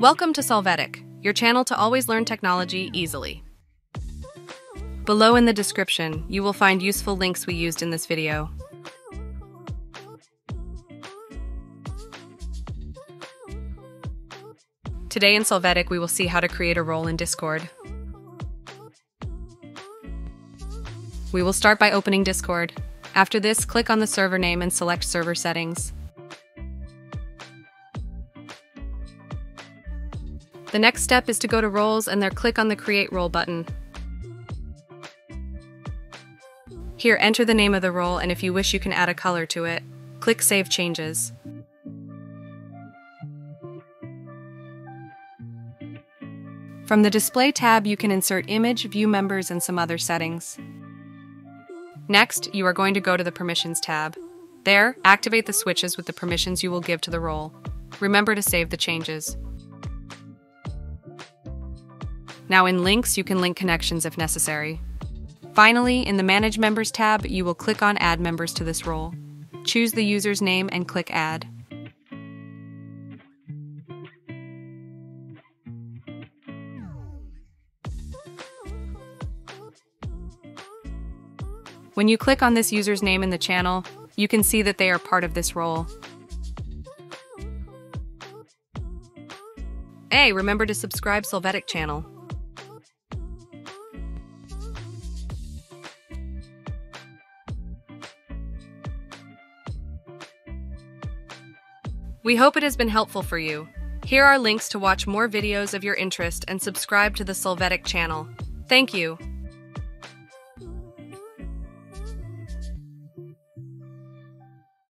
Welcome to Solvetic, your channel to always learn technology easily. Below in the description, you will find useful links we used in this video. Today in Solvetic, we will see how to create a role in Discord. We will start by opening Discord. After this, click on the server name and select Server Settings. The next step is to go to Roles and then click on the Create Role button. Here, enter the name of the role, and if you wish, you can add a color to it. Click Save Changes. From the Display tab, you can insert image, view members, and some other settings. Next, you are going to go to the Permissions tab. There, activate the switches with the permissions you will give to the role. Remember to save the changes. Now in Links, you can link connections if necessary. Finally, in the Manage Members tab, you will click on Add Members to this role. Choose the user's name and click Add. When you click on this user's name in the channel, you can see that they are part of this role. Hey, remember to subscribe Solvetic channel. We hope it has been helpful for you. Here are links to watch more videos of your interest and subscribe to the Solvetic channel. Thank you.